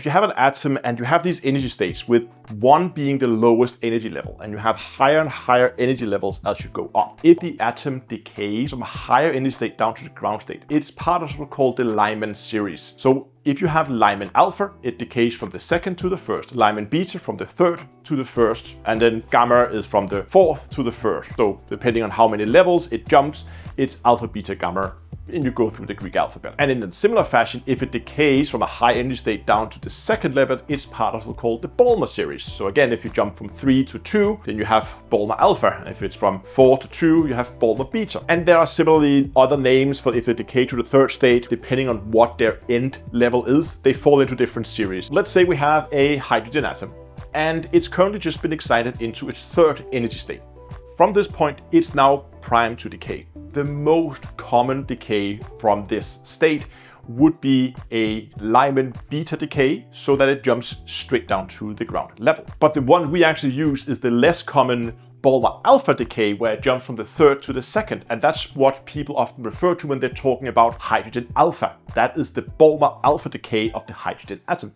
If you have an atom and you have these energy states with one being the lowest energy level and you have higher and higher energy levels as you go up, if the atom decays from a higher energy state down to the ground state, it's part of what's called the Lyman series. So if you have Lyman alpha, it decays from the second to the first, Lyman beta from the third to the first, and then gamma is from the fourth to the first. So depending on how many levels it jumps, it's alpha, beta, gamma, and you go through the Greek alphabet. And in a similar fashion, if it decays from a high energy state down to the second level, it's part of what's called the Balmer series. So again, if you jump from 3 to 2, then you have Balmer alpha. If it's from 4 to 2, you have Balmer beta. And there are similarly other names for if they decay to the third state, depending on what their end level is, they fall into different series. Let's say we have a hydrogen atom and it's currently just been excited into its third energy state. From this point, it's now primed to decay. The most common decay from this state would be a Lyman beta decay so that it jumps straight down to the ground level. But the one we actually use is the less common Balmer alpha decay where it jumps from the third to the second and that's what people often refer to when they're talking about hydrogen alpha. That is the Balmer alpha decay of the hydrogen atom.